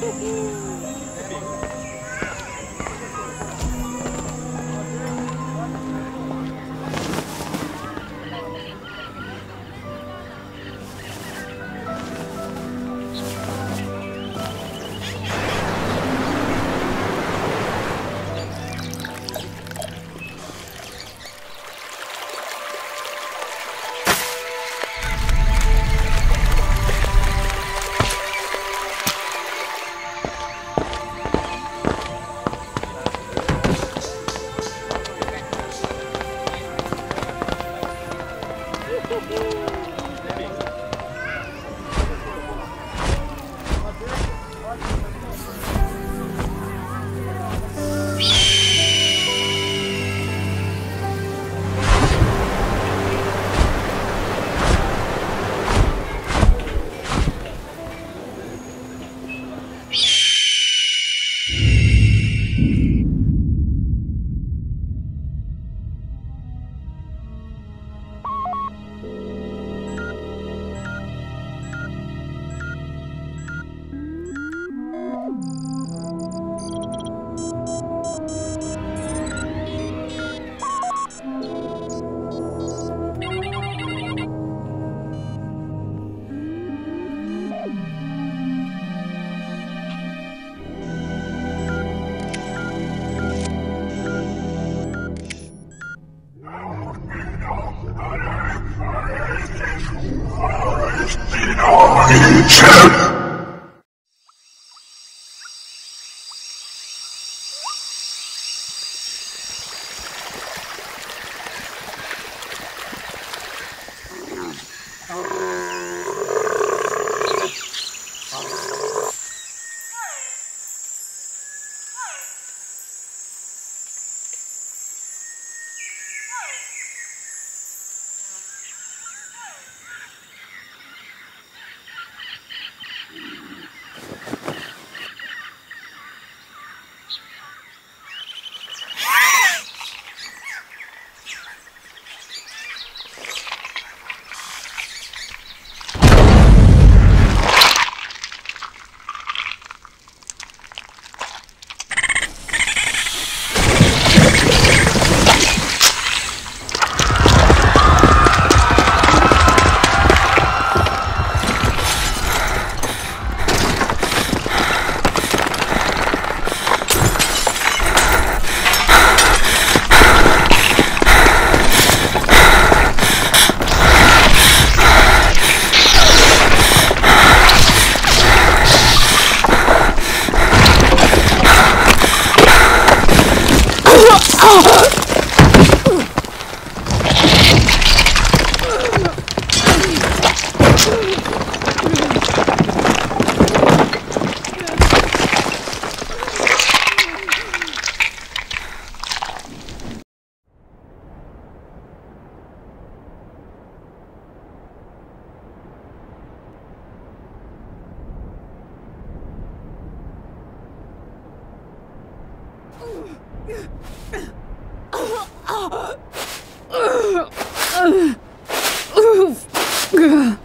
嘿 嘿 Oh! Ugh.